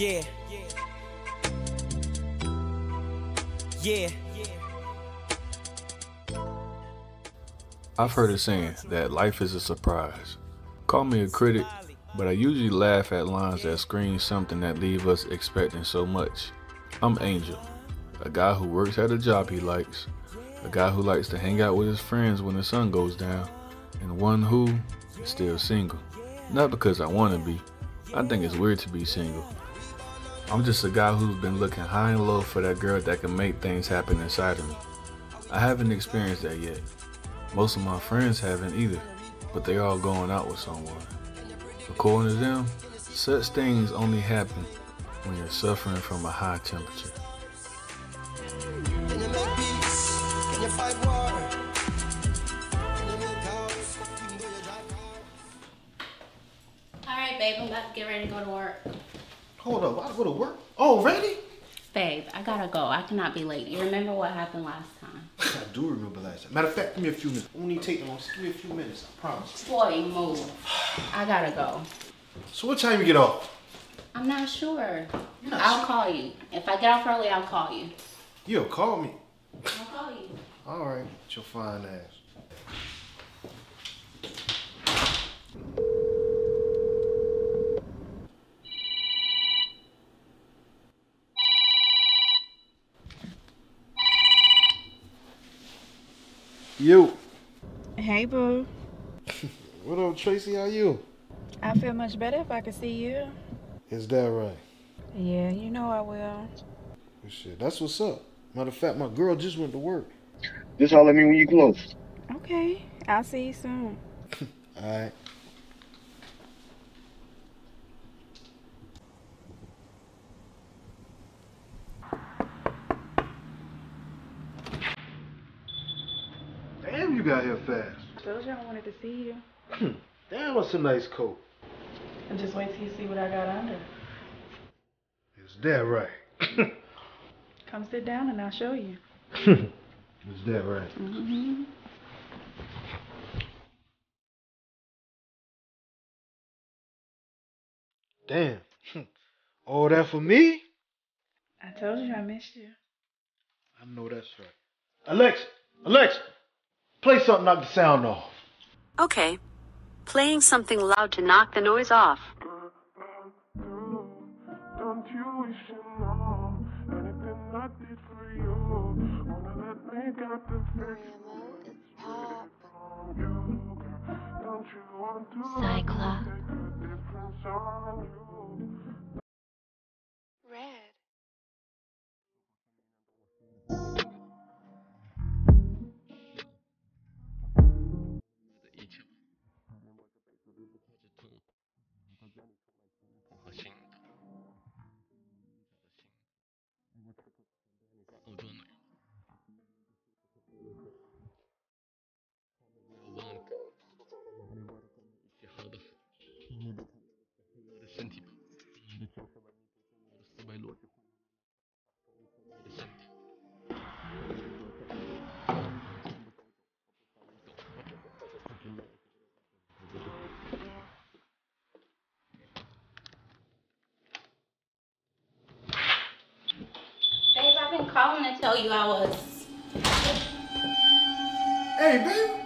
Yeah. Yeah. I've heard a saying that life is a surprise. Call me a critic, but I usually laugh at lines that scream something that leave us expecting so much. I'm Angel, a guy who works at a job he likes, a guy who likes to hang out with his friends when the sun goes down, and one who is still single. Not because I want to be, I think it's weird to be single. I'm just a guy who's been looking high and low for that girl that can make things happen inside of me. I haven't experienced that yet. Most of my friends haven't either, but they're all going out with someone. According to them, such things only happen when you're suffering from a high temperature. Can you make peace? Can you fight war? Can you milk cows? Even though you drive cars? All right, babe, I'm about to get ready to go to work. Hold up, I go to work oh, already? Babe, I gotta go. I cannot be late. You remember what happened last time? I do remember last time. Matter of fact, give me a few minutes. Only take long. Just give me a few minutes. I promise. Boy, move. I gotta go. So what time you get off? I'm not sure. Not I'll sure? call you. If I get off early, I'll call you. You'll call me. I'll call you. All right, your fine ass. You. Hey, boo. What up, Tracy? How you? I feel much better if I could see you. Is that right? Yeah, you know I will. Shit, that's what's up. Matter of fact, my girl just went to work. Just holler at me when you close. Okay, I'll see you soon. All right. Damn, you got here fast. Told you I wanted to see you. Damn, that's a nice coat. And just wait till you see what I got under. Is that right? Come sit down and I'll show you. Is that right? Mm-hmm. Damn. All that for me? I told you I missed you. I know that's right. Alexa, Alexa, play something knock the sound off. Okay. Playing something loud to knock the noise off. Don't you tell you I was. Hey, baby,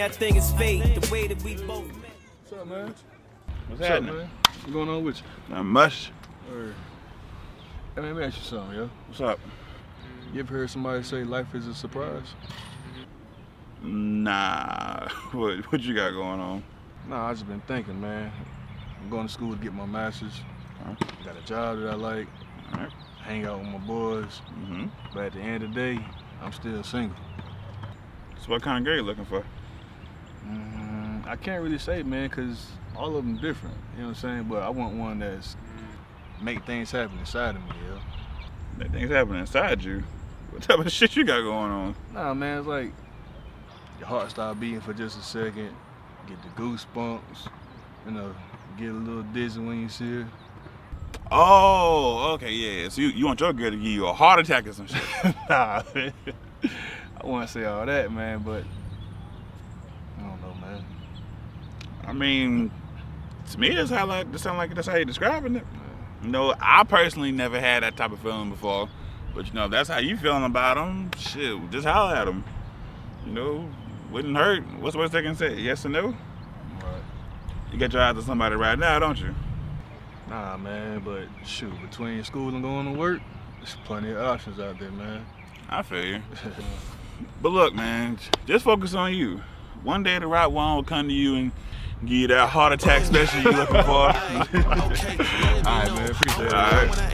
me, I think it's fate. The way that we both met. What's up, man? What's What's up, happening? man? What's going on with you? Not much. Or, hey, man, let me ask you something, yo. What's up? You ever heard somebody say life is a surprise? Nah. What what you got going on? Nah, I just been thinking, man. I'm going to school to get my master's. Got a job that I like. Hang out with my boys. Mm-hmm. But at the end of the day, I'm still single. So what kind of girl you looking for? Mm, I can't really say, man, because all of them different. You know what I'm saying? But I want one that's make things happen inside of me, yo. That things happen inside you. What type of shit you got going on? Nah, man, it's like your heart stop beating for just a second, get the goosebumps, you know, get a little dizzy when you see her. Oh, okay, yeah. So you, you want your girl to give you a heart attack or some shit? nah. I want to say all that, man, but I don't know, man. I mean, to me, that's how like that sound like that's how you're describing it. You know, I personally never had that type of feeling before, but you know, if that's how you feeling about them. Shit, just holler at them. You know, wouldn't hurt. What's the worst they can say? Yes or no? Right. You got your eyes on somebody right now, don't you? Nah, man, but shoot, between school and going to work, there's plenty of options out there, man. I feel you. but look, man, just focus on you. One day the right one will come to you and give you that heart attack special you're looking for. all right, man, appreciate it. All right.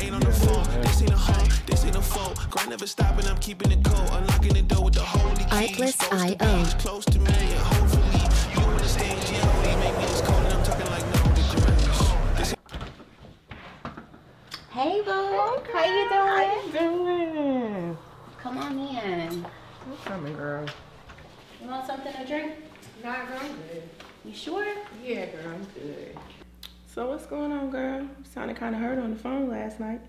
Artless IO. Close to me, and hopefully you understand. Yeah, you make me this cold, and I'm talking like no This Hey, boo. How you doing? doing? Come on in. I'm coming, girl. You want something to drink? Not girl, good. You sure? Yeah, girl, I'm good. So what's going on, girl? You sounded kind of hurt on the phone last night.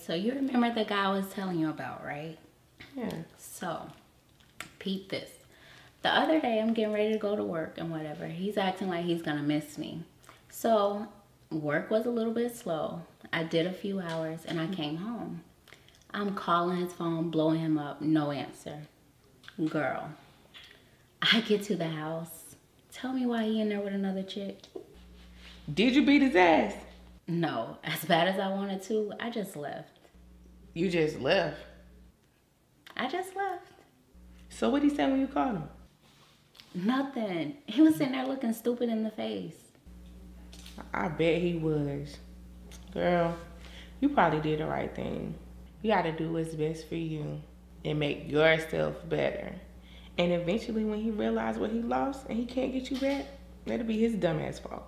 So you remember the guy I was telling you about, right? Yeah. So, peep this. The other day, I'm getting ready to go to work and whatever. He's acting like he's gonna miss me. So, work was a little bit slow. I did a few hours and I came home. I'm calling his phone, blowing him up, no answer. Girl, I get to the house. Tell me why he in there with another chick. Did you beat his ass? No, as bad as I wanted to, I just left. You just left. I just left. So what he say when you called him? Nothing. He was sitting there looking stupid in the face. I bet he was. Girl, you probably did the right thing. You gotta do what's best for you and make yourself better. And eventually when he realized what he lost and he can't get you back, that'll be his dumbass fault.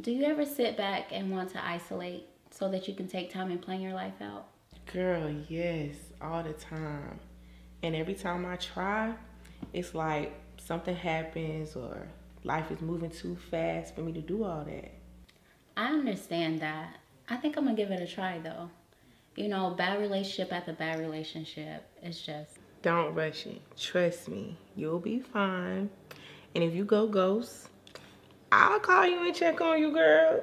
Do you ever sit back and want to isolate so that you can take time and plan your life out? Girl, yes, all the time. And every time I try, it's like something happens or life is moving too fast for me to do all that. I understand that. I think I'm gonna give it a try though. You know, bad relationship after bad relationship. It's just Don't rush it. Trust me, you'll be fine. And if you go ghost, I'll call you and check on you, girl.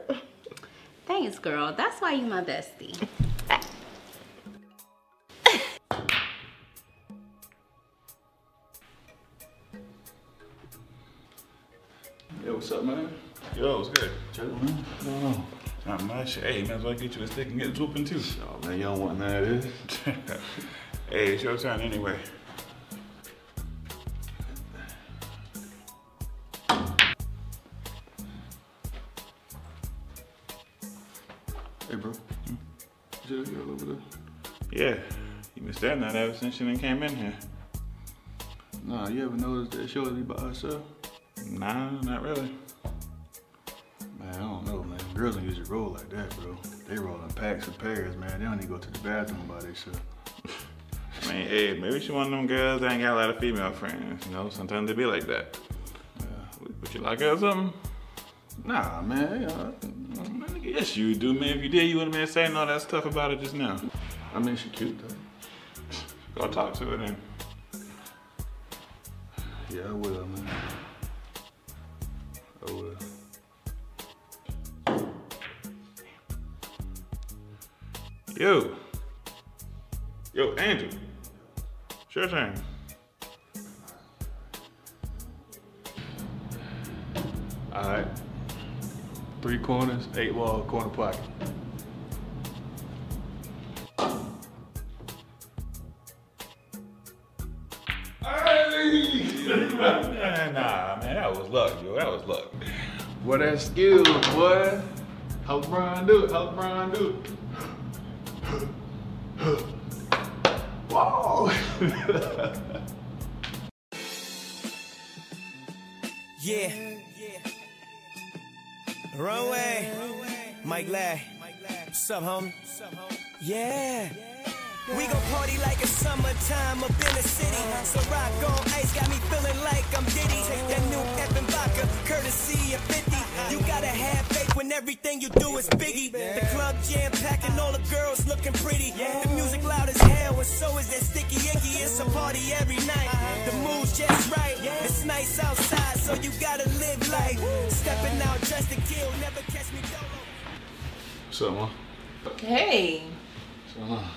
thanks, girl. That's why you my bestie. Yo, what's up, man? Yo, what's good? Chillin', man. What's going? Not much. Hey, might as well get you a stick and get whooping too. Oh, man, you don't want none of this. hey, it's your turn anyway. Hey, bro. Hmm? You see that girl over there? Yeah, you been staring at ever since she done came in here. Nah, you ever noticed that shorty by herself? Nah, not really. Man, I don't know, man. Girls don't usually roll like that, bro. They roll in packs and pairs, man. They don't even go to the bathroom by themselves. I mean, hey, maybe she one of them girls that ain't got a lot of female friends. You know, sometimes they be like that. Uh, yeah. Would you like her or something? Nah, man. You uh, know, Man, nigga, yes, you do, man. If you did, you wouldn't been saying all that stuff about it just now. I mean, she cute, though. Go talk to her then. Yeah, I will, man. I will. Yo. Yo, Andrew. Sure thing. All right. Three corners, eight wall, corner pocket. nah, man, that was luck, yo. That was luck. Boy, that skill, boy. How Brian do it? How Brian do it? Yeah. Runway. Mike Lay. What's up, homie? Yeah. We gon' party like it's summertime up in the city. So rock on ice got me feeling like I'm Diddy. That new Effen vodka, courtesy of 50. You gotta have faith when everything you do is biggie. The club jam packed and all the girls looking pretty. The music loud as hell and so is that sticky icky. It's a party every night. The mood's just right. It's nice outside, so you gotta live life. Stepping out just to kill, never catch me dolo. What's up, man? Hey, What's going on?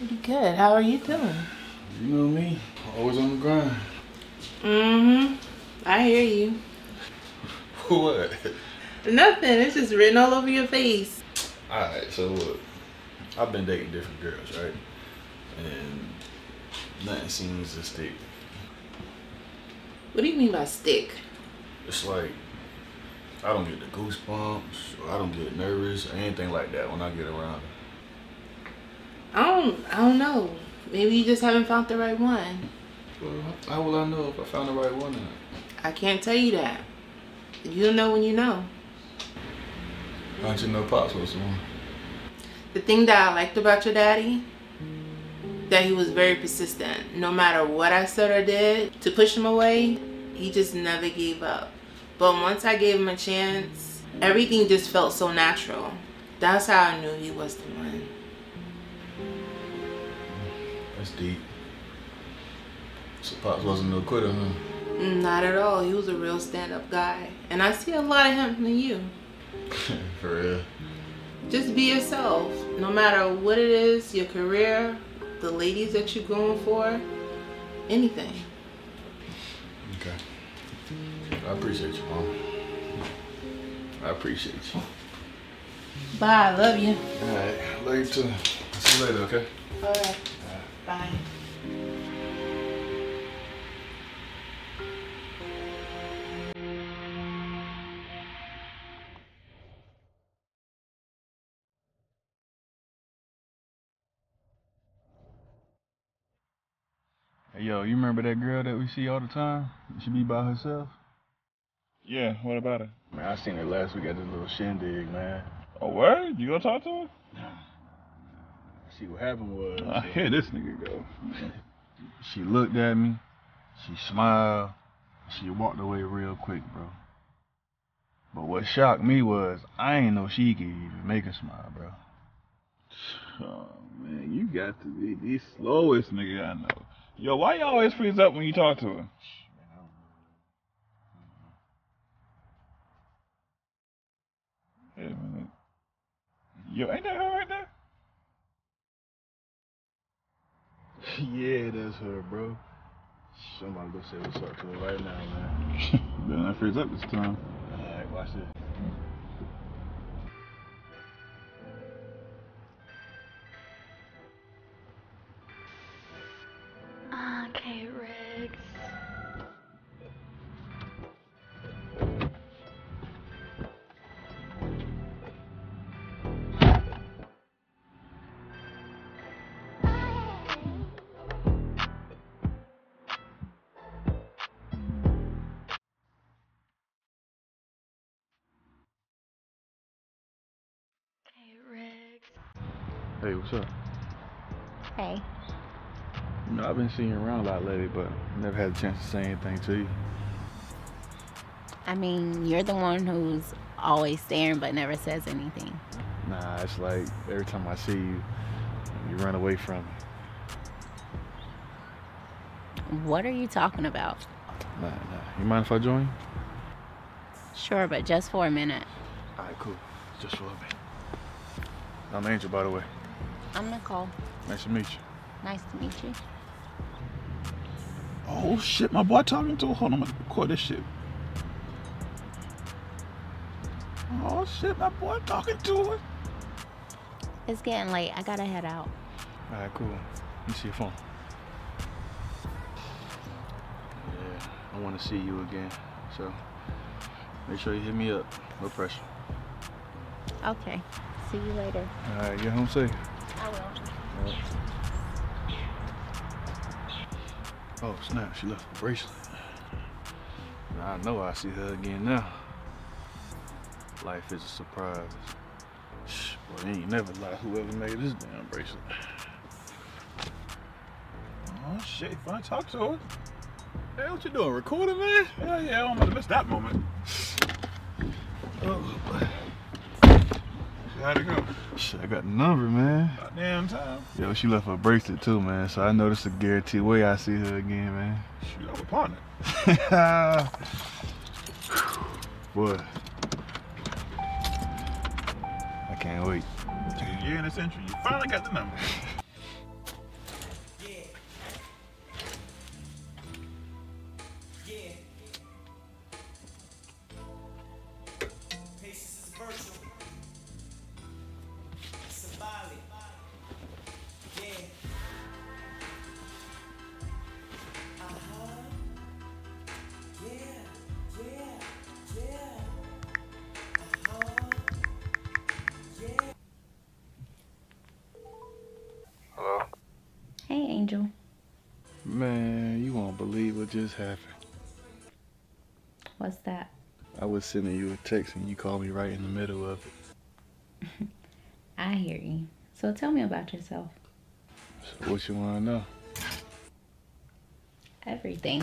Pretty good. How are you doing? You know me, always on the grind. Mm-hmm. I hear you. what? Nothing. It's just written all over your face. Alright, so look, I've been dating different girls, right? And nothing seems to stick. What do you mean by stick? It's like I don't get the goosebumps, or I don't get nervous, or anything like that when I get around. I don't. I don't know. Maybe you just haven't found the right one. Well, how will I know if I found the right one or not? I can't tell you that. You'll know when you know. How'd you know Pops was the one? The thing that I liked about your daddy, that he was very persistent. No matter what I said or did to push him away, he just never gave up. But once I gave him a chance, everything just felt so natural. That's how I knew he was the one. That's deep. So Pops wasn't no quitter, huh? Mm, not at all. He was a real stand-up guy. And I see a lot of him in you. For real. Just be yourself. No matter what it is, your career, the ladies that you're going for, anything. Okay. I appreciate you, Mom. I appreciate you. Bye. I love you. Alright, love you too. See you later, okay? All right. Bye. Hey, yo, you remember that girl that we see all the time? She be by herself? Yeah, what about her? Man, I seen her last week at this little shindig, man. Oh, word? You gonna talk to her? See, what happened was... I hear this nigga go. She looked at me, she smiled, she walked away real quick, bro. But what shocked me was I ain't know she could even make a smile, bro. Oh, man, you got to be the slowest nigga I know. Yo, why you always freeze up when you talk to her? Wait a minute. Yo, ain't that her right there? Yeah, that's her, bro. Somebody go say what's up to her right now, man. Better not freeze up this time. Alright, watch this. Been seeing you around a lot lately, but never had a chance to say anything to you. I mean, you're the one who's always staring but never says anything. Nah, it's like every time I see you, you run away from me. What are you talking about? Nah, nah. You mind if I join? Sure, but just for a minute. Alright, cool. Just for a minute. I'm Angel, by the way. I'm Nicole. Nice to meet you. Nice to meet you. Oh shit, my boy talking to her. Hold on, I'm gonna record this shit. Oh shit, my boy talking to her. It's getting late. I gotta head out. All right, cool. Let me see your phone. Yeah, I want to see you again. So make sure you hit me up. No pressure. Okay. See you later. All right, get home safe. I will. Oh snap! She left a bracelet. I know I see her again now. Life is a surprise. Shh, boy, you ain't never lie. Whoever made this damn bracelet. Oh shit, fine, talk to her. Hey, what you doing? Recording, man? Hell yeah, I want to miss that moment. Oh, How'd it go? Shit, I got the number, man. About damn time. Yo, she left her bracelet too, man. So I know this is a guaranteed way I see her again, man. Shoot, I a it. Boy. I can't wait. Year in the century. You finally got the number. Sending you a text and you call me right in the middle of it. I hear you. So tell me about yourself. So what you want to know? Everything.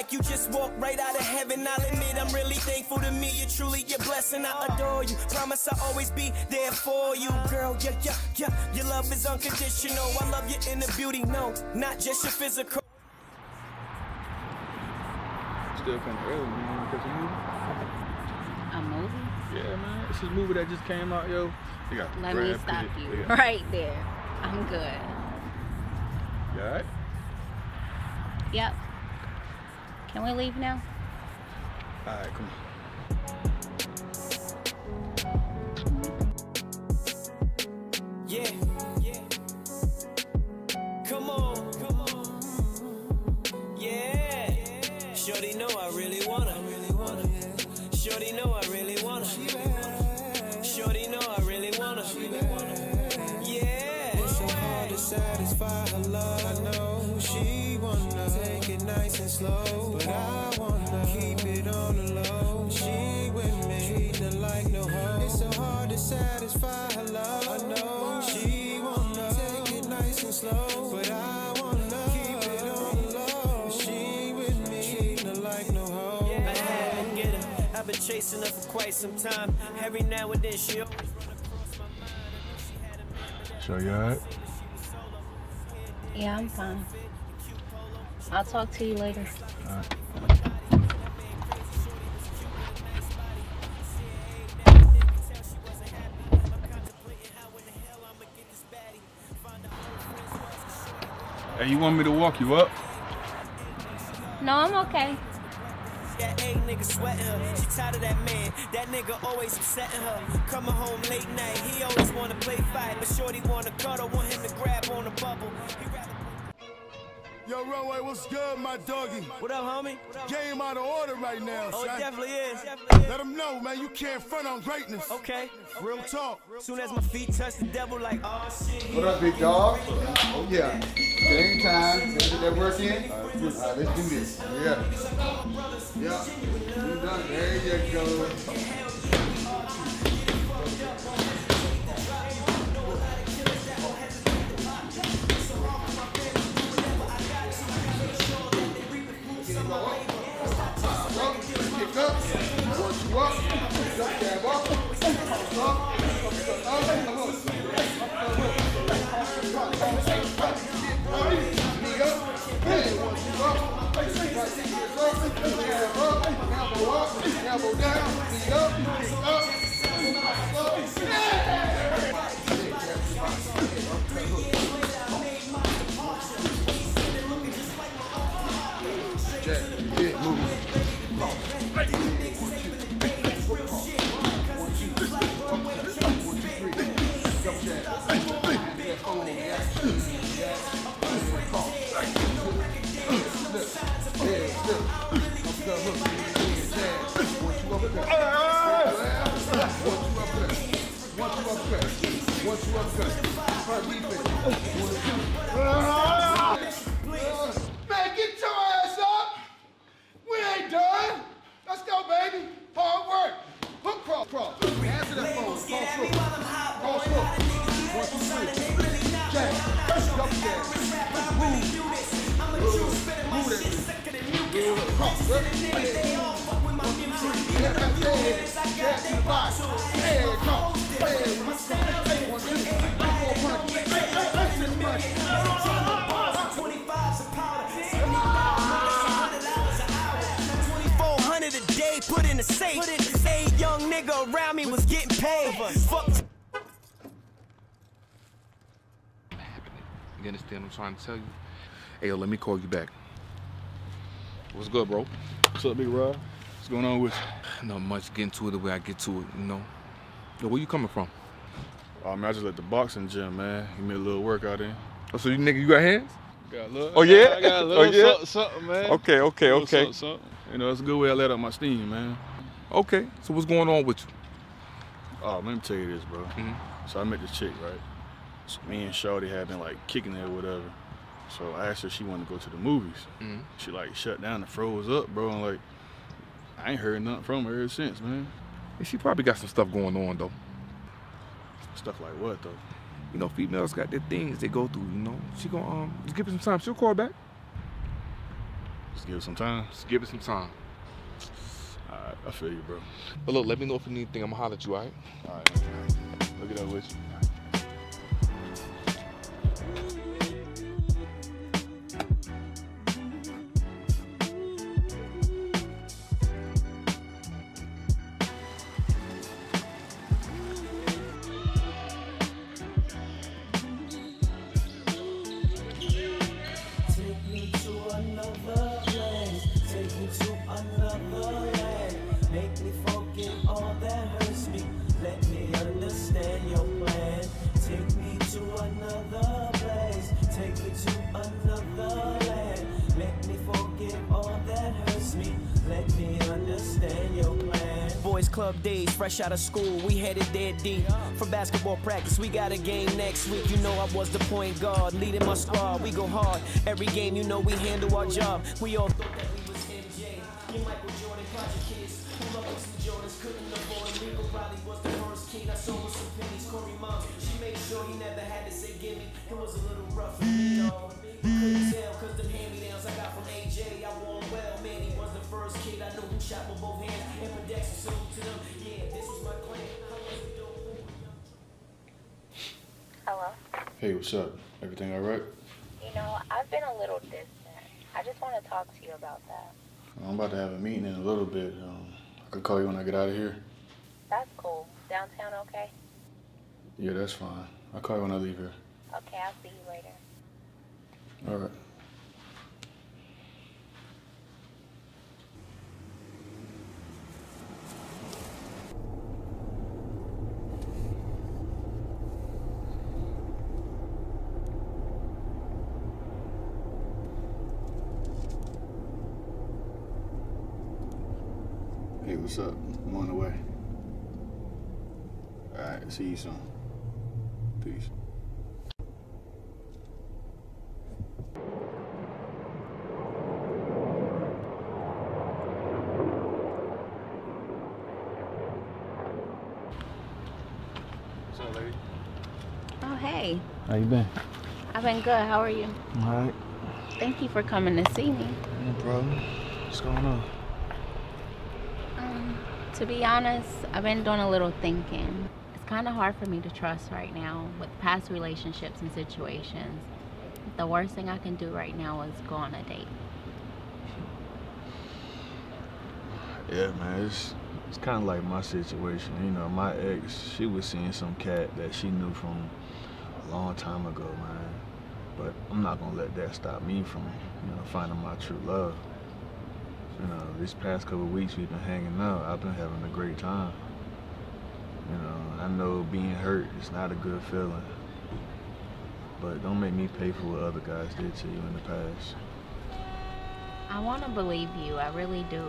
just walked right out of heaven. I'll admit I'm really thankful to me. You're truly your blessing. I adore you. Promise I'll always be there for you, girl. Yeah, yeah, yeah. Your love is unconditional. I love your inner beauty. No, not just your physical. Still kind of early, man, because of movie. A movie? Yeah, man. It's this movie that just came out, yo. They got Let me stop Pitt. you They got- right there. I'm good. You alright? Yep. Can we leave now? Alright, come on. I've been chasing her for quite some time. Every now and then she always run across my mind. So you alright? Yeah, I'm fine. I'll talk to you later. Alright. Hey, you want me to walk you up? No, I'm okay. That A nigga sweating her. She tired of that man. That nigga always upsetting her. Coming home late night. He always wanna play fight, but Shorty wanna cuddle. Want him to grab on a bubble. He Yo, Runway, what's good, my doggy? What up, homie? Game out of order right now, Oh, it definitely is. Let them know, man, you can't front on greatness. Okay. Real talk. Soon as my feet touch the devil, like, oh shit. What up, big dog? Oh, yeah. Game time. Let's get that work in. All right, let's do this. Yeah. Yeah. There you go. Pick up. Once you up, pick up, jab up. Up, up, up, up, up, up. Man, get your ass up! We ain't done! Let's go, baby! Hard work! Hook cross, cross. Answer that phone. Cross hook. Cross hook. One, two, three. Jab. Double jab. That. Move. Cross. Hey. One, two, three. Yeah, that's it. Jab to the body. Hey, cross. Hey. One, two, three. Four punch. Hey, hey, six punch. 2400 a day, put in the safe. Hey, young nigga around me was getting paid. Fuck. You understand what I'm trying to tell you? Hey, yo, let me call you back. What's good, bro? What's up, big Rob? What's going on with you? Not much. Getting to it the way I get to it, you know. Yo, where you coming from? Oh, man, I just at the boxing gym, man. Give me a little workout in. Oh, so you nigga, you got hands? Got a little, Oh, yeah? I got a Oh, yeah? something, something, man. Okay, okay, okay. something, something. You know, it's a good way I let out my steam, man. Okay, so what's going on with you? Oh, let me tell you this, bro. Mm-hmm. So I met this chick, right? So me and Shawty had been like kicking it or whatever. So I asked her if she wanted to go to the movies. Mhm. She like shut down and froze up, bro. And like, I ain't heard nothing from her ever since, man. And she probably got some stuff going on, though. Stuff like what, though? You know, females got their things they go through, you know. She gonna, um, just give it some time. She'll call back. Just give it some time. Just give it some time. Alright, I feel you, bro. But look, let me know if you need anything. I'm gonna holler at you, all right? All right. Look it up with you. Fresh out of school, we headed dead deep. For basketball practice, we got a game next week. You know I was the point guard, leading my squad. We go hard. Every game, you know we handle our job. We all I'm about to have a meeting in a little bit. Um, I could call you when I get out of here. That's cool. Downtown okay? Yeah, that's fine. I'll call you when I leave here. Okay, I'll see you later. All right. What's up? I'm on the way. All right, see you soon. Peace. What's up, lady? Oh, hey. How you been? I've been good. How are you? All right. Thank you for coming to see me. No problem. What's going on? To be honest, I've been doing a little thinking. It's kind of hard for me to trust right now with past relationships and situations. The worst thing I can do right now is go on a date. Yeah, man, it's it's kind of like my situation. You know, my ex, she was seeing some cat that she knew from a long time ago, man. But I'm not gonna let that stop me from, you know, finding my true love. You know, these past couple weeks we've been hanging out. I've been having a great time. You know, I know being hurt is not a good feeling. But don't make me pay for what other guys did to you in the past. I want to believe you, I really do.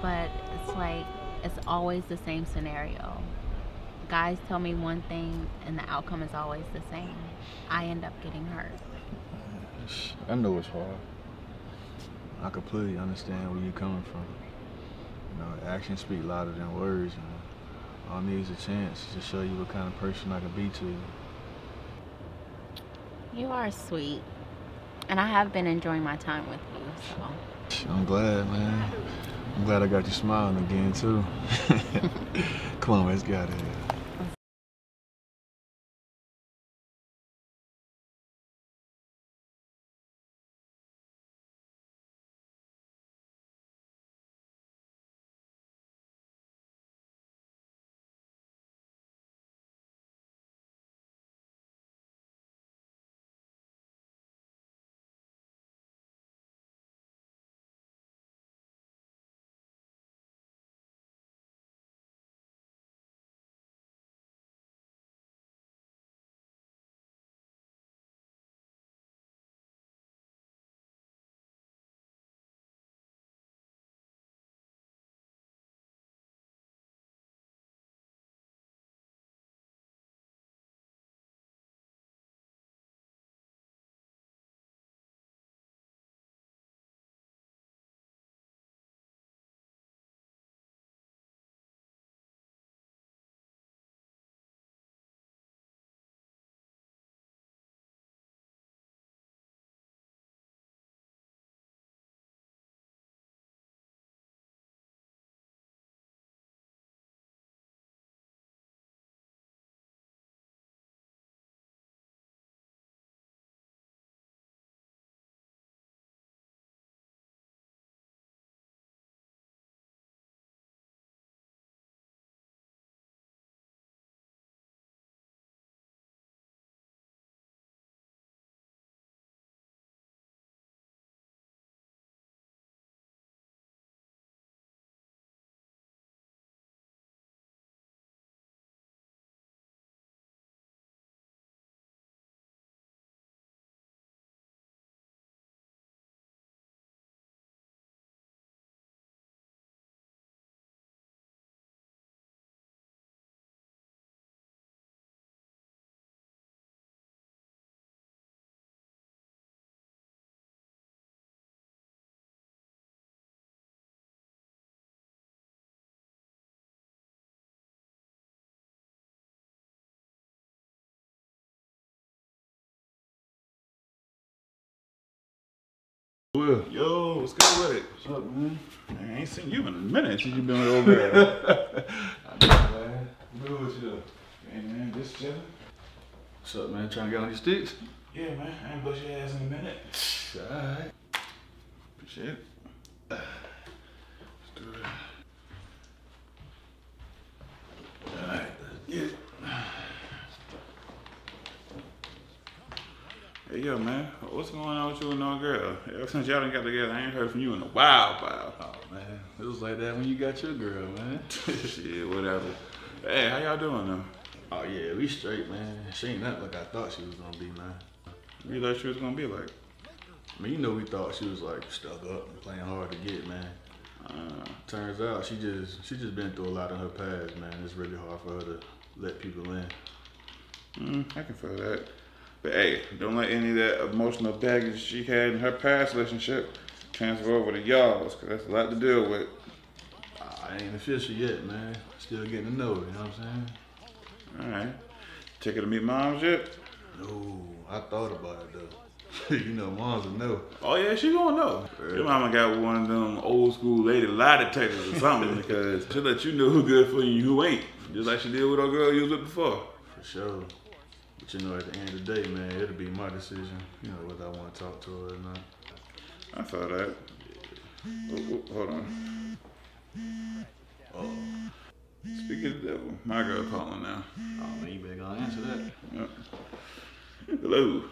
But it's like, it's always the same scenario. Guys tell me one thing, and the outcome is always the same. I end up getting hurt. I know it's hard. I completely understand where you're coming from. You know, actions speak louder than words, and all I need is a chance to show you what kind of person I can be to you. You are sweet. And I have been enjoying my time with you, so. I'm glad, man. I'm glad I got you smiling again, too. Come on, let's get out of here. Will. Yo, what's good with it? What's up, man? I ain't seen you in a minute since you been over there. I know, man. Good with you. Hey, man, just chilling. What's up, man? Trying to get on these sticks? Yeah, man. I ain't bust your ass in a minute. Alright. Appreciate it. Let's do it. Alright, let's get it. Yo, man. What's going on with you and old girl? Ever since y'all done got together, I ain't heard from you in a while, while. Oh, man. It was like that when you got your girl, man. Shit, whatever. Hey, how y'all doing though? Oh, yeah, we straight, man. She ain't nothing like I thought she was gonna be, man. You thought she was gonna be like? I mean, you know, we thought she was like stuck up and playing hard to get, man. Uh, turns out she just she just been through a lot in her past, man. It's really hard for her to let people in. Mm, I can feel that. But hey, don't let any of that emotional baggage she had in her past relationship transfer over to y'all's, because that's a lot to deal with. I ain't official yet, man. Still getting to know her, you know what I'm saying? All right. Take her to meet moms yet? No, I thought about it though. you know, moms will know. Oh yeah, she gonna know. Your mama got one of them old school lady lie detectors or something because she'll let you know who good for you and who ain't. Just like she did with our girl you was with before. For sure. But you know, at the end of the day, man, it'll be my decision, you know, whether I want to talk to her or not. I saw that. Oh, oh, hold on. Oh. Speaking of the devil, my girl calling now. Oh man, you better gonna answer that. Yep. Hello.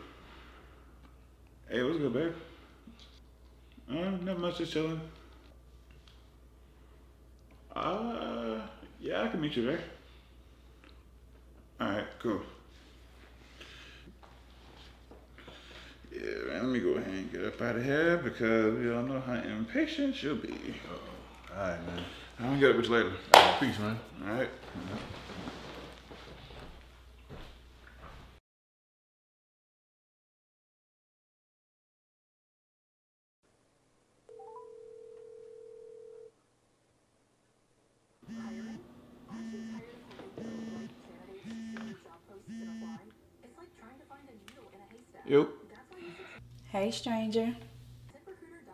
Hey, what's good, babe? Uh, not much, just chilling. Uh, yeah, I can meet you there. All right, cool. Yeah, man, let me go ahead and get up out of here because we all know how impatient she'll be. All right, man. I'll get up with you later. Right, peace, man. All right. Hey, stranger.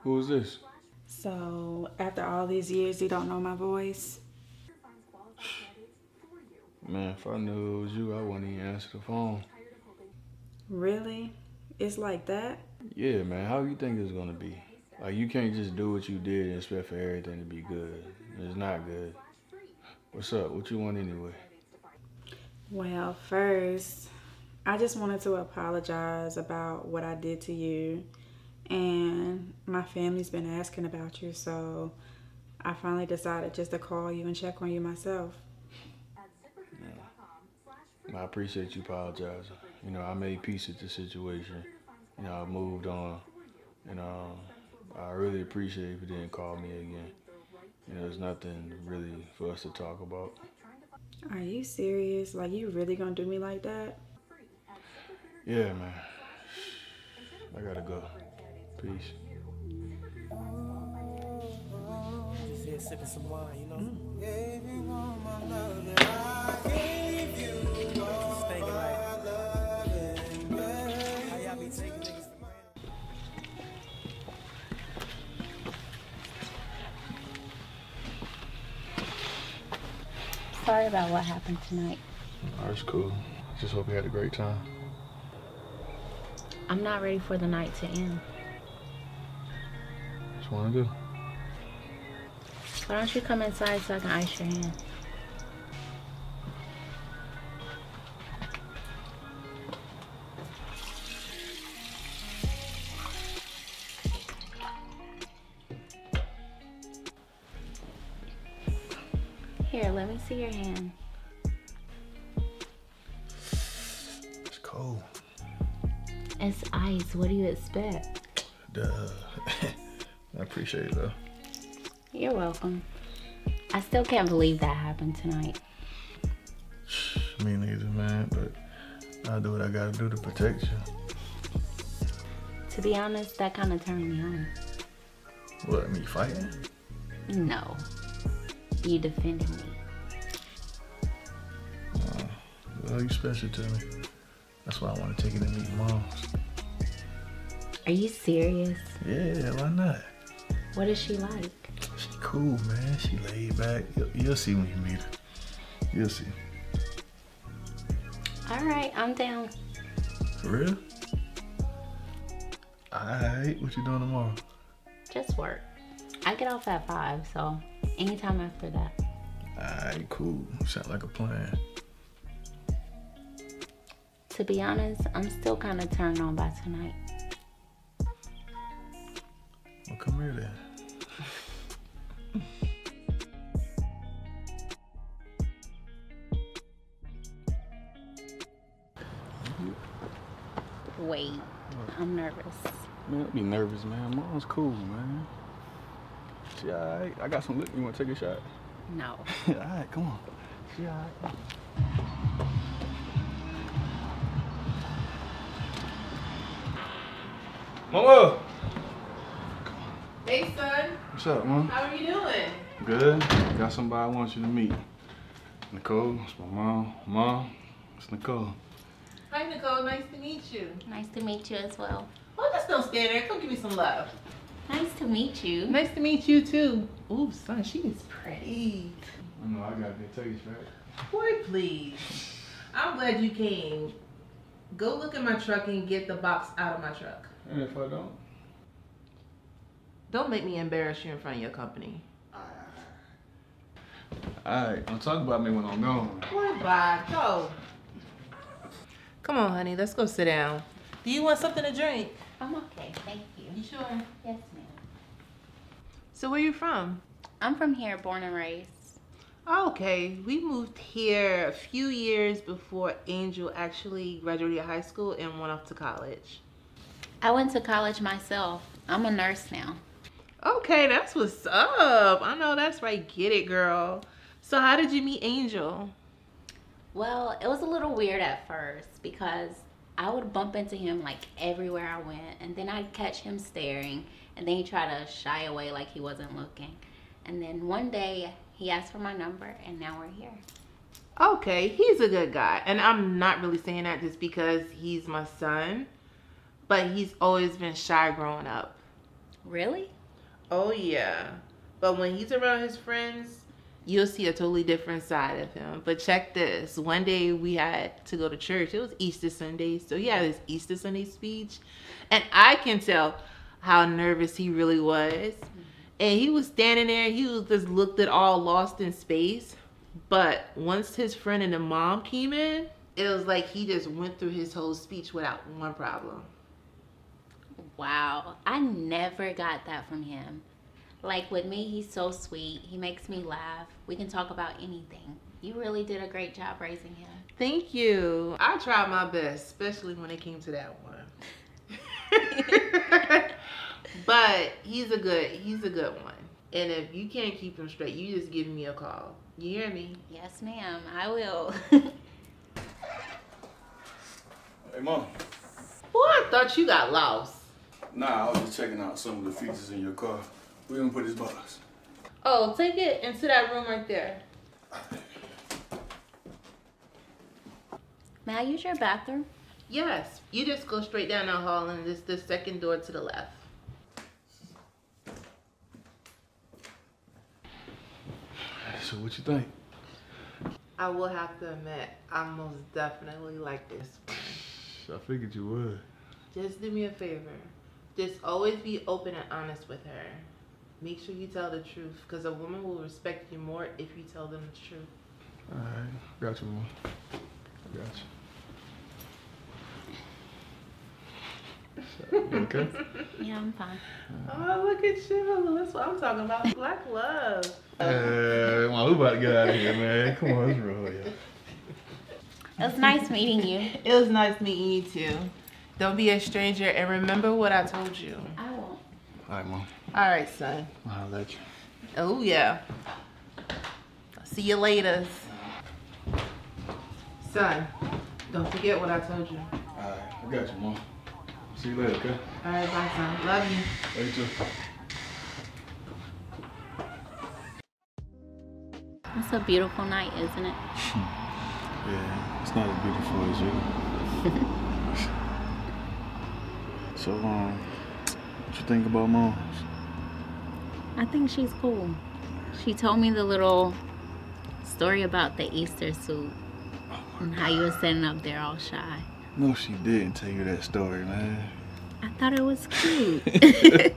Who is this? So, after all these years, you don't know my voice? Man, if I knew it was you, I wouldn't even answer the phone. Really? It's like that? Yeah, man. How you think it's gonna be? Like you can't just do what you did and expect for everything to be good. It's not good. What's up? What you want anyway? Well, first, I just wanted to apologize about what I did to you. And my family's been asking about you, so I finally decided just to call you and check on you myself. I appreciate you apologizing. You know, I made peace with the situation. You know, I moved on. And um, I really appreciate if you didn't call me again. You know, there's nothing really for us to talk about. Are you serious? Like, you really gonna do me like that? Yeah, man. I gotta go. Peace. Just here sipping some wine, you know? Gave you all my love that I gave you. Just thinking like, how y'all be taking niggas for granted? Sorry about what happened tonight. Oh, it's cool. Just hope you had a great time. I'm not ready for the night to end. Just wanna do. Why don't you come inside so I can ice your hand? Here, let me see your hand. Ice. What do you expect? Duh. I appreciate it though. You're welcome. I still can't believe that happened tonight. Me neither, man. But I'll do what I gotta do to protect you. To be honest, that kind of turned me on. What, me fighting? No. You defended me. Uh, well, you special to me. That's why I want to take you to meet moms. Are you serious? Yeah, why not? What is she like? She cool, man. She laid back. You'll, you'll see when you meet her. You'll see. All right, I'm down. For real? Alright, what you doing tomorrow? Just work. I get off at 5, so anytime after that. Alright, cool. Sound like a plan. To be honest, I'm still kind of turned on by tonight. Well, come here then. Wait, I'm nervous. Man, don't be nervous, man. Mom's cool, man. She alright. I got some liquor. You want to take a shot? No. alright, come on. She alright. Mama! Hey, son. What's up, Mom? How are you doing? Good. Got somebody I want you to meet. Nicole, it's my mom. Mom, it's Nicole. Hi, Nicole. Nice to meet you. Nice to meet you as well. Oh, just don't stand there. Come give me some love. Nice to meet you. Nice to meet you, too. Ooh, son, she is pretty. I know I got good taste, right? Boy, please. I'm glad you came. Go look at my truck and get the box out of my truck. And if I don't? Don't make me embarrass you in front of your company. Alright, don't talk about me when I'm gone. Boy, bye. Go. Come on, honey. Let's go sit down. Do you want something to drink? I'm okay, thank you. You sure? Yes, ma'am. So where are you from? I'm from here, born and raised. Okay, we moved here a few years before Angel actually graduated high school and went off to college. I went to college myself. I'm a nurse now. Okay, that's what's up. I know that's right. Get it, girl. So how did you meet Angel? Well, it was a little weird at first because I would bump into him like everywhere I went, and then I'd catch him staring, and then he'd try to shy away like he wasn't looking. And then one day he asked for my number, and now we're here. Okay, he's a good guy. And I'm not really saying that just because he's my son, but he's always been shy growing up. Really? Oh, yeah. But when he's around his friends, you'll see a totally different side of him. But check this. One day we had to go to church. It was Easter Sunday. So he had his Easter Sunday speech. And I can tell how nervous he really was. And he was standing there. He was just looked at all lost in space. But once his friend and the mom came in, it was like he just went through his whole speech without one problem. Wow, I never got that from him. Like with me, he's so sweet. He makes me laugh. We can talk about anything. You really did a great job raising him. Thank you. I tried my best, especially when it came to that one. but he's a good he's a good one. And if you can't keep him straight, you just give me a call. You hear me? Yes, ma'am. I will. Hey, Mom. Boy, I thought you got lost. Nah, I was just checking out some of the features in your car. Where you gonna put this box? Oh, take it into that room right there. May I use your bathroom? Yes. You just go straight down the hall and it's the second door to the left. So what you think? I will have to admit, I most definitely like this one. I figured you would. Just do me a favor. Just always be open and honest with her. Make sure you tell the truth, because a woman will respect you more if you tell them the truth. Alright, got you, Mom. Got you. You okay? Yeah, I'm fine. Oh, look at you. That's what I'm talking about. Black love. Hey, Mom, we about to get out of here, man. Come on, let's roll, yeah. It was nice meeting you. It was nice meeting you too. Don't be a stranger and remember what I told you. I won't. Alright, Mom. All right, son. I'll let you. Oh, yeah. See you later. Son, don't forget what I told you. Alright, I got you, Mom. See you later, okay? All right, bye, son. Love you. Love you too. It's a beautiful night, isn't it? Yeah, it's not as beautiful as you. so, um, what you think about moms? I think she's cool. She told me the little story about the Easter suit and how you were sitting up there all shy. No, she didn't tell you that story, man. I thought it was cute.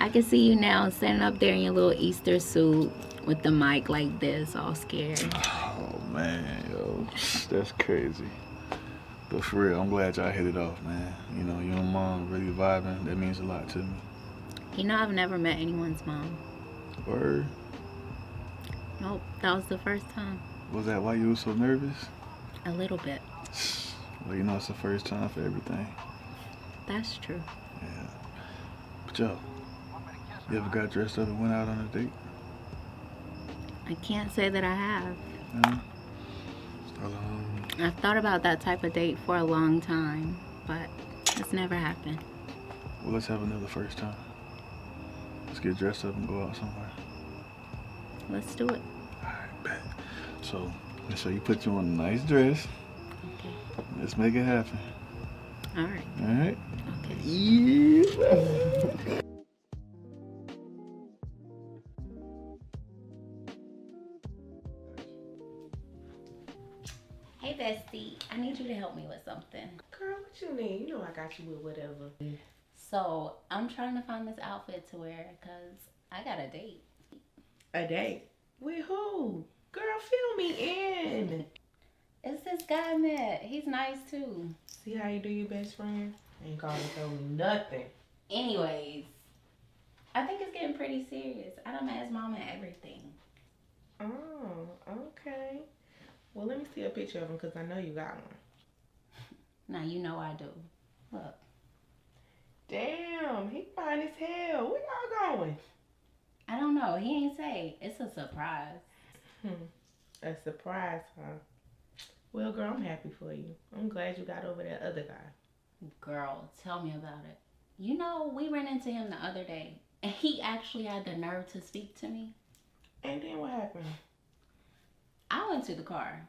I can see you now sitting up there in your little Easter suit with the mic like this, all scared. Oh man, yo, that's crazy. But for real, I'm glad y'all hit it off, man. You know, you and mom really vibing. That means a lot to me. You know, I've never met anyone's mom. Word. Nope, that was the first time. Was that why you were so nervous? A little bit. Well, you know, it's the first time for everything. That's true. Yeah. But yo, You ever got dressed up and went out on a date? I can't say that I have. No? Um, I've thought about that type of date for a long time, but it's never happened. well, let's have another first time. Let's get dressed up and go out somewhere. Let's do it. All right, bet. So, so you put you on a nice dress. Okay. Let's make it happen. All right. All right. Okay. Yeah. need you to help me with something. Girl, what you need? You know I got you with whatever. So, I'm trying to find this outfit to wear because I got a date. A date? With who? Girl, fill me in. It's this guy I met. He's nice too. See how you do your best friend? Ain't gonna tell me nothing. Anyways, I think it's getting pretty serious. I don't ask mom and everything. Oh, okay. Well, let me see a picture of him because I know you got one. Now you know I do. Look. Damn, he fine as hell. Where y'all going? I don't know. He ain't say. It's a surprise. Hmm. A surprise, huh? Well, girl, I'm happy for you. I'm glad you got over that other guy. Girl, tell me about it. You know, we ran into him the other day, and he actually had the nerve to speak to me. And then what happened? I went to the car.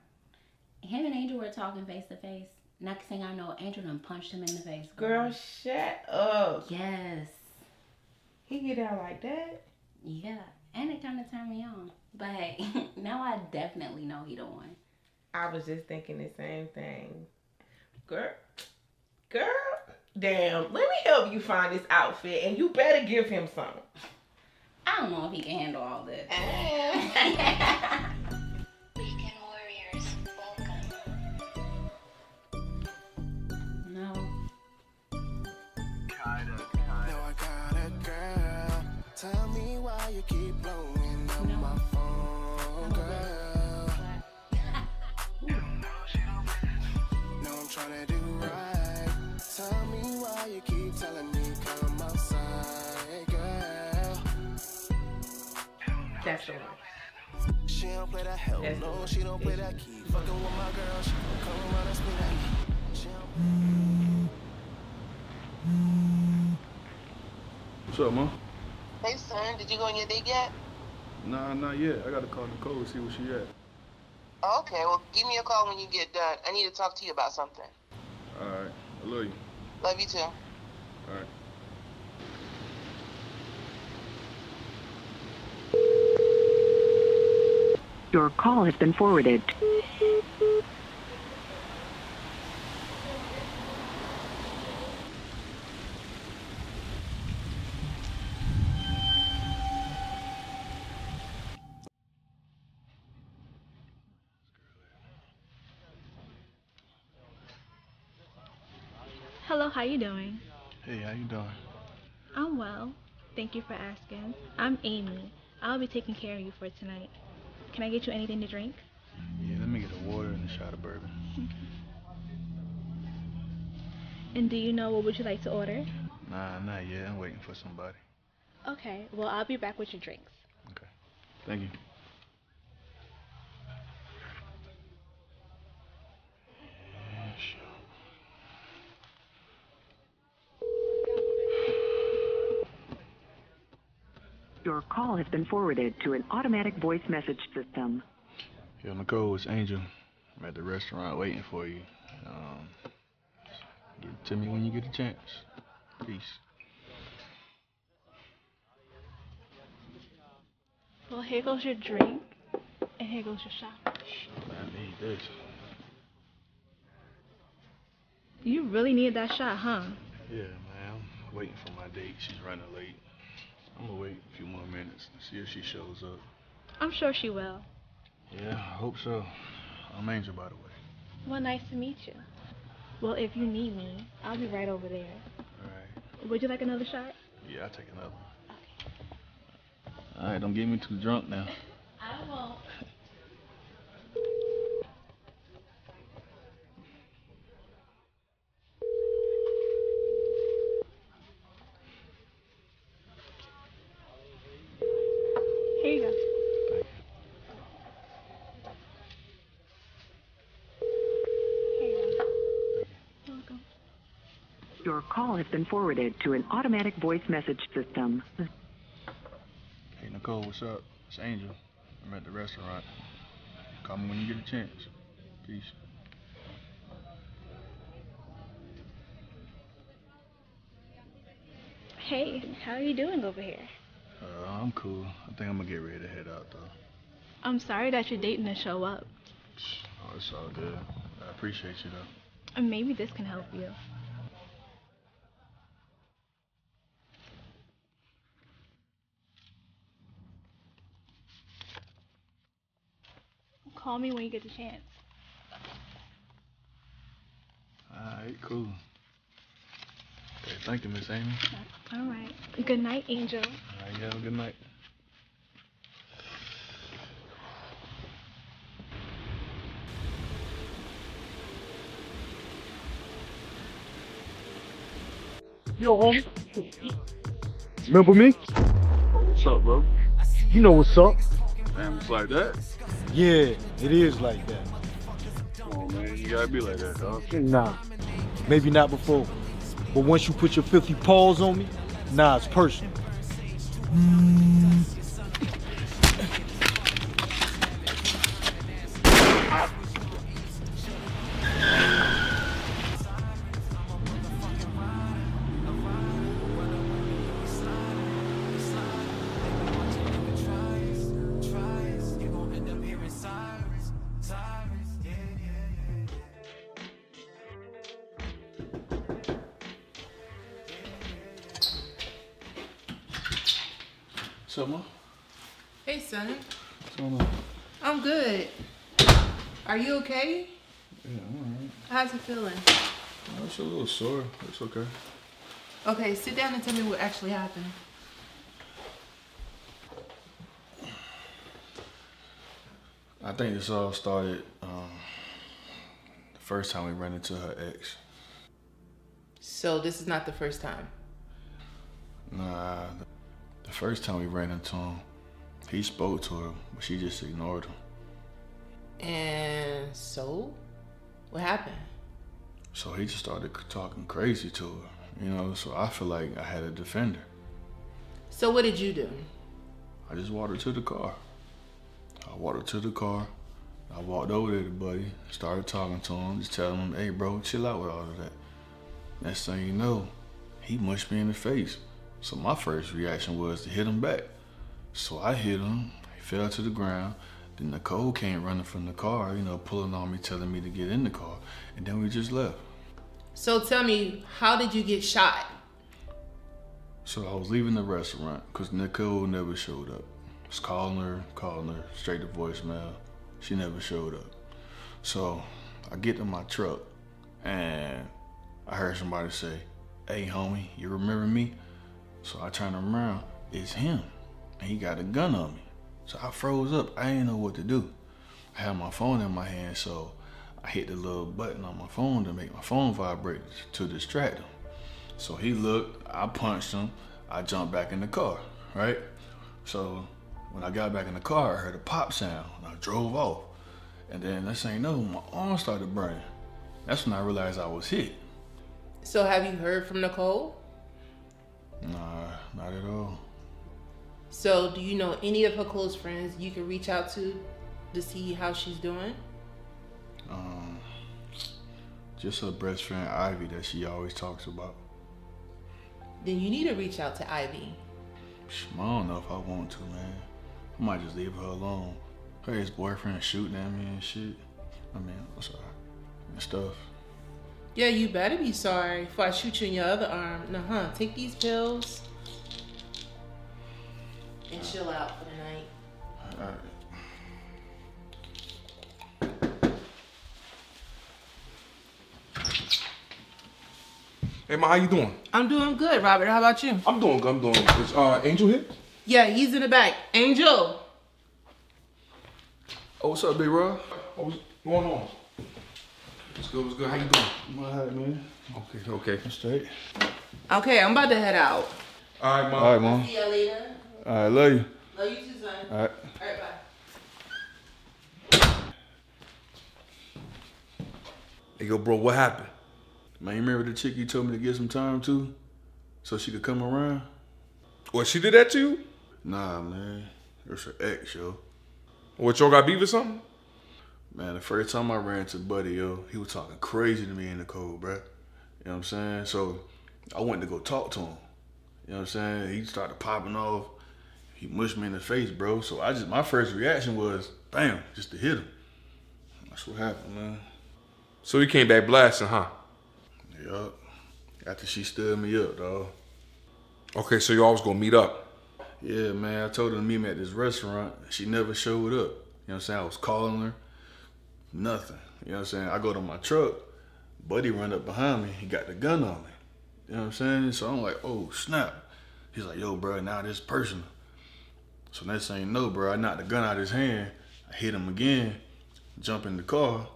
Him and Angel were talking face to face. Next thing I know, Angel done punched him in the face. Girl, shut up. Yes. He get out like that? Yeah. And it kind of turned me on. But hey, now I definitely know he the one. I was just thinking the same thing. Girl, girl, damn, let me help you find this outfit and you better give him some. I don't know if he can handle all this. Eh. why you keep blowing up my phone, girl. No, I'm trying to do right. Tell me why you keep telling me come outside, girl. That's the one. She don't play that hell That's the no, one. she don't play that key. Fucking with my girl, she gon' come around and spin that key. She don't What's up, Mom? Hey son, did you go on your date yet? Nah, not yet. I gotta call Nicole to see where she at. Okay, well give me a call when you get done. I need to talk to you about something. All right. I love you. Love you too. All right. Your call has been forwarded. Hello, how you doing? Hey, how you doing? I'm well. Thank you for asking. I'm Amy. I'll be taking care of you for tonight. Can I get you anything to drink? Yeah, let me get a water and a shot of bourbon. Okay. And do you know what would you like to order? Nah, not yet. I'm waiting for somebody. Okay, well I'll be back with your drinks. Okay. Thank you. Your call has been forwarded to an automatic voice message system. Yo, Nicole, it's Angel. I'm at the restaurant waiting for you. Um, get it to me when you get a chance. Peace. Well, here goes your drink, and here goes your shot. I need this. You really need that shot, huh? Yeah, man. I'm waiting for my date. She's running late. I'm gonna wait a few more minutes and see if she shows up. I'm sure she will. Yeah, I hope so. I'm Angel, by the way. Well, nice to meet you. Well, if you need me, I'll be right over there. Alright. Would you like another shot? Yeah, I'll take another one. Okay. Alright, don't get me too drunk now. I won't. Your call has been forwarded to an automatic voice message system. Hey, Nicole, what's up? It's Angel. I'm at the restaurant. Call me when you get a chance. Peace. Hey, how are you doing over here? Uh, I'm cool. I think I'm gonna get ready to head out though. I'm sorry that you're dating to show up. Oh, it's all good. I appreciate you though. Maybe this can help you. Call me when you get the chance. Alright, cool. Okay, thank you, Miss Amy. All right. Good night, Angel. Alright, you have a good night. Yo, homie. Remember me? What's up, bro? You know what's up. Damn, it's like that. Yeah, it is like that. Come on, man. You gotta be like that, dog. Nah, maybe not before. But once you put your filthy paws on me, nah, it's personal. What's sore. It's okay. Okay, sit down and tell me what actually happened. I think this all started um, the first time we ran into her ex. So this is not the first time. Nah, the, the first time we ran into him, he spoke to her, but she just ignored him. And so, what happened? So he just started talking crazy to her, you know. So I feel like I had to defend her. So what did you do? I just walked her to the car. I walked her to the car. I walked over there to Buddy, started talking to him, just telling him, hey, bro, chill out with all of that. Next thing you know, he mushed me in the face. So my first reaction was to hit him back. So I hit him, he fell to the ground. Then Nicole came running from the car, you know, pulling on me, telling me to get in the car. And then we just left. So tell me, how did you get shot? So I was leaving the restaurant because Nicole never showed up. I was calling her, calling her, straight to voicemail. She never showed up. So I get in my truck and I heard somebody say, Hey homie, you remember me? So I turn around, it's him. And he got a gun on me. So I froze up. I didn't know what to do. I had my phone in my hand, so I hit the little button on my phone to make my phone vibrate to distract him. So he looked, I punched him, I jumped back in the car, right? So when I got back in the car, I heard a pop sound and I drove off. And then next thing you know, my arm started burning. That's when I realized I was hit. So have you heard from Nicole? Nah, not at all. So do you know any of her close friends you can reach out to to see how she's doing? Um, just her best friend Ivy that she always talks about. Then you need to reach out to Ivy. I don't know if I want to, man. I might just leave her alone. Her ex-boyfriend shooting at me and shit. I mean, I'm sorry. And stuff. Yeah, you better be sorry if I shoot you in your other arm. Nah, huh? Take these pills and chill out for the night. Alright. Hey, ma, how you doing? I'm doing good, Robert. How about you? I'm doing good. I'm doing good. Is uh, Angel here? Yeah, he's in the back. Angel. Oh, what's up, Big Rob? Oh, what's going on? What's good? What's good? How you doing? I'm alright, man. Okay, okay. I'm straight. Okay, I'm about to head out. All right, ma. All right, mom. See you later. Alright, love you. Love you too, son. Alright. All right, bye. Hey, yo, bro, what happened? Man, you remember the chick you told me to get some time to? So she could come around? What, she did that to you? Nah, man. It's her ex, yo. What, y'all got beef or something? Man, the first time I ran to Buddy, yo, he was talking crazy to me in the cold, bruh. You know what I'm saying? So I went to go talk to him. You know what I'm saying? He started popping off. He mushed me in the face, bro. So I just my first reaction was, bam, just to hit him. That's what happened, man. So he came back blasting, huh? Yup. After she stood me up, dog. Okay, so y'all was gonna meet up. Yeah, man. I told her to meet me at this restaurant. She never showed up. You know what I'm saying? I was calling her. Nothing. You know what I'm saying? I go to my truck. Buddy run up behind me. He got the gun on me. You know what I'm saying? So I'm like, oh, snap. He's like, yo, bro, now this personal. So next thing you know, bro, I knocked the gun out of his hand. I hit him again, jump in the car.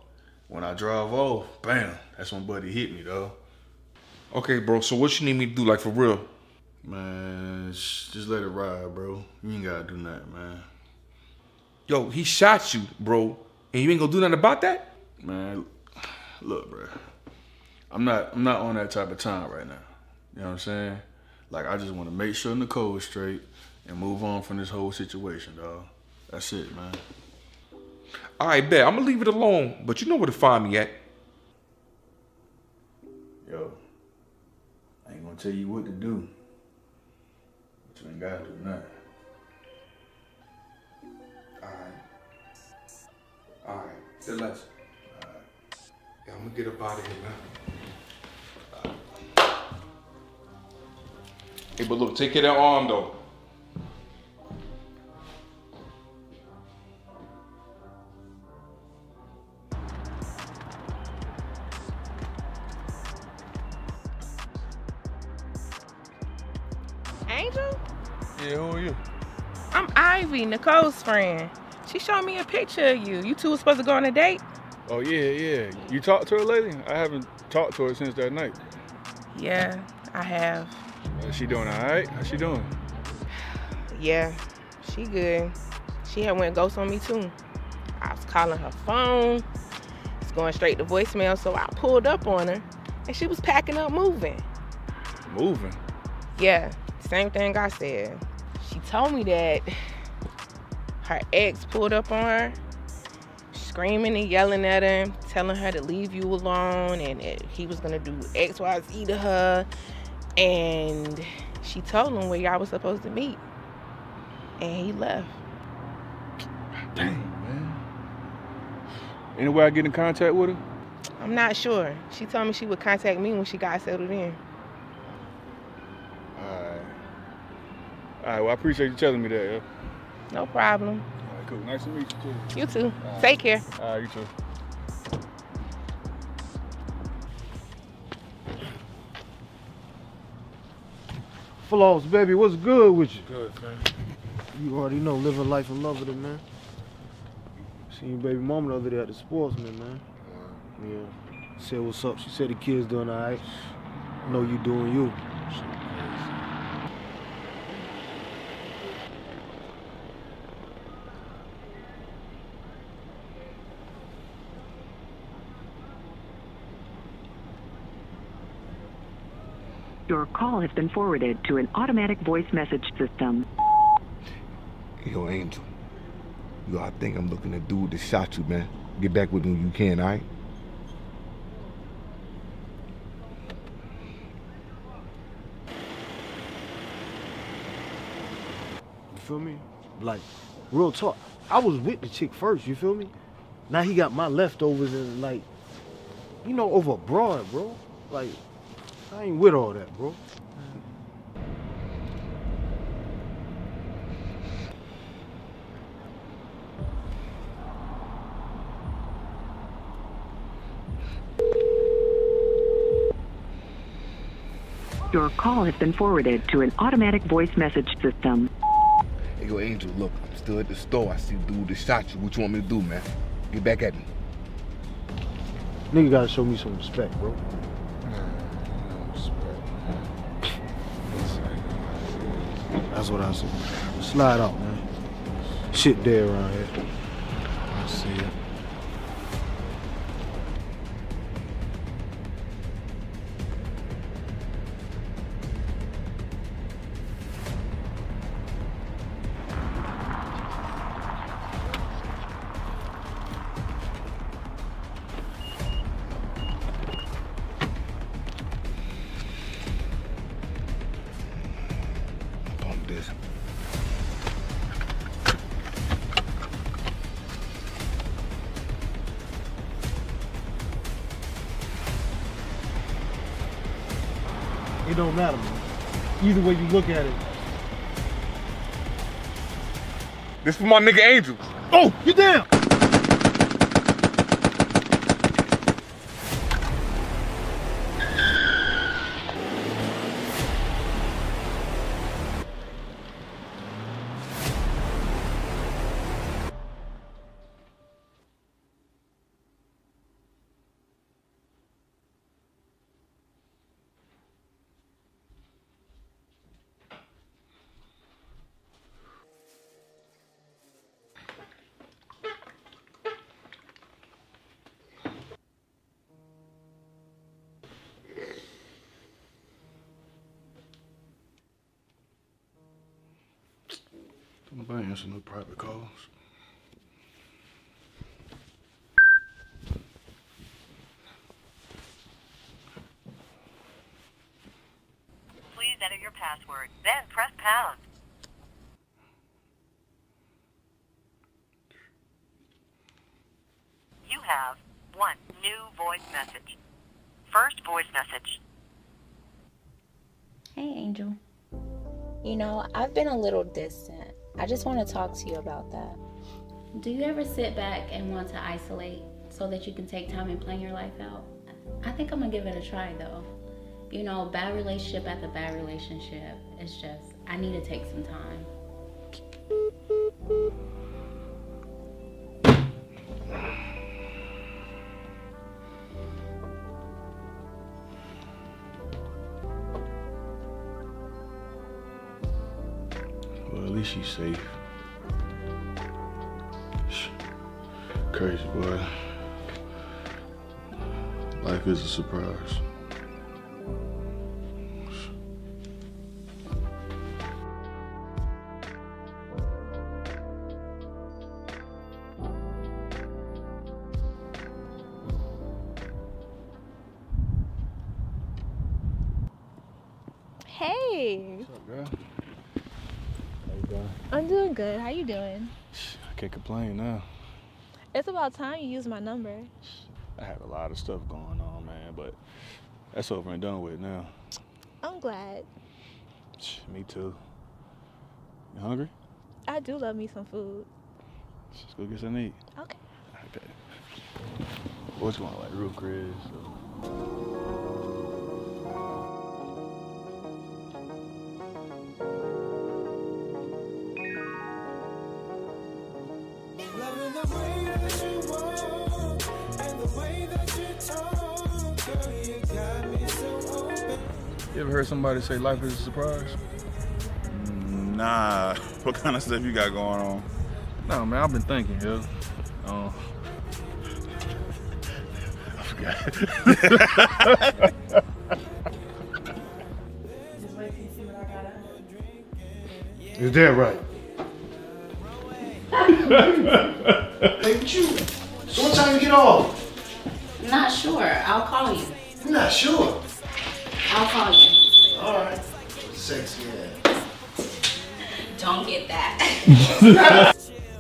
When I drive off, bam, that's when Buddy hit me, though. Okay, bro, so what you need me to do, like for real? Man, just let it ride, bro. You ain't gotta do nothing, man. Yo, he shot you, bro, and you ain't gonna do nothing about that? Man, look, bro. I'm not I'm not on that type of time right now. You know what I'm saying? Like I just want to make sure Nicole is straight and move on from this whole situation, dog. That's it, man. All right, bet. I'm gonna leave it alone, but you know where to find me at. Yo, I ain't gonna tell you what to do. But you ain't gotta do nothing. All right. All right. Say less. All right. Yeah, I'm gonna get up out of here, man. Hey, but look, take care of that arm though. Nicole's friend. She showed me a picture of you. You two were supposed to go on a date? Oh yeah, yeah. You talked to her lately? I haven't talked to her since that night. Yeah, I have. Is she doing all right? How's she doing? Yeah, she good. She had went ghost on me too. I was calling her phone. It's going straight to voicemail, so I pulled up on her and she was packing up moving. Moving. Yeah, same thing I said. She told me that her ex pulled up on her, screaming and yelling at him, telling her to leave you alone and he was gonna do X, Y, Z to her. And she told him where y'all was supposed to meet. And he left. Dang, man. Any way I get in contact with her? I'm not sure. She told me she would contact me when she got settled in. Alright. Alright, well I appreciate you telling me that, yeah. No problem. Alright, cool. Nice to meet you too. You too. Take care. Alright, you too. Floss, baby, what's good with you? Good, man. You already know, living life and love with it, man. Seen your baby mama the other day at the sportsman, man. Yeah. Said what's up. She said the kids doing all right. Know you doing you. Your call has been forwarded to an automatic voice message system. Yo, Angel. Yo, I think I'm looking at dude that shot you, man. Get back with me when you can, all right? You feel me? Like, real talk. I was with the chick first, you feel me? Now he got my leftovers and like, you know, over broad, bro. Like, I ain't with all that, bro. Your call has been forwarded to an automatic voice message system. Hey, yo, Angel, look, I'm still at the store. I see the dude that shot you. What you want me to do, man? Get back at me. Nigga gotta show me some respect, bro. That's what I said. Slide out, man. Shit dead around here. I see it. Look at it. This for my nigga Angel. Oh, you down! Answer no private calls. Please enter your password, then press pound. You have one new voice message. First voice message. Hey, Angel. You know, I've been a little distant. I just want to talk to you about that. Do you ever sit back and want to isolate so that you can take time and plan your life out? I think I'm gonna give it a try though. You know, bad relationship after bad relationship. It's just, I need to take some time. Safe. Crazy, boy. Life is a surprise. Hey, What's up, girl? How you doing? I'm doing good. How you doing? I can't complain now. It's about time you used my number. I had a lot of stuff going on, man, but that's over and done with now. I'm glad. Me too. You hungry? I do love me some food. Let's go get some to eat. Okay. Okay. What's going on, like real Chris? Or... ever heard somebody say life is a surprise? Nah, what kind of stuff you got going on? No, man, I've been thinking, yo. Um, I forgot. Is that right? Hey, what you? So what time you get off? Not sure. I'll call you. I'm not sure. I'll call you. All right. Sexy ass. Don't get that.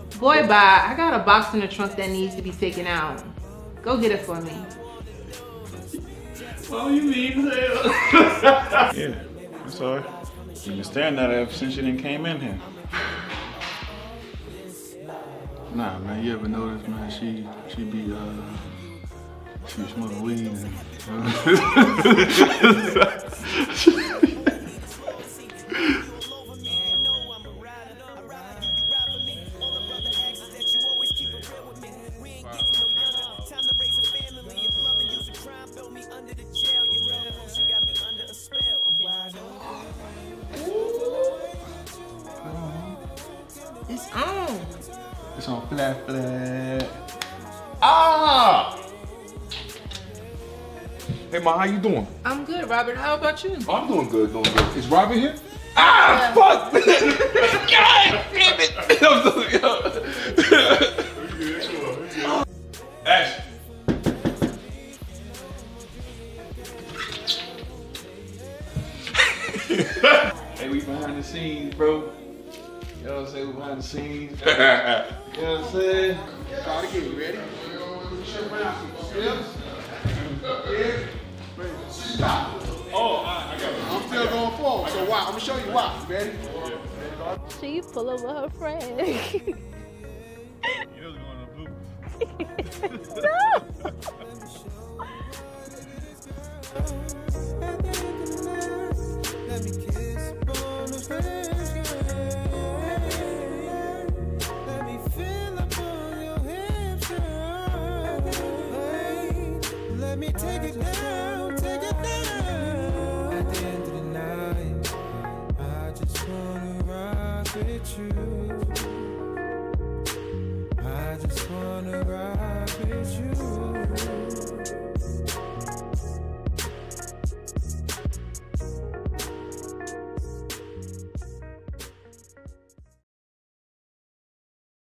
Boy, bye. I got a box in the trunk that needs to be taken out. Go get it for me. Oh, you mean hell? yeah, I'm sorry. You've been staring at her since you didn't came in here. nah, man, you ever notice, man, she she be uh she smoking weed about you? I'm doing good, doing good. Is Robin here? Friend.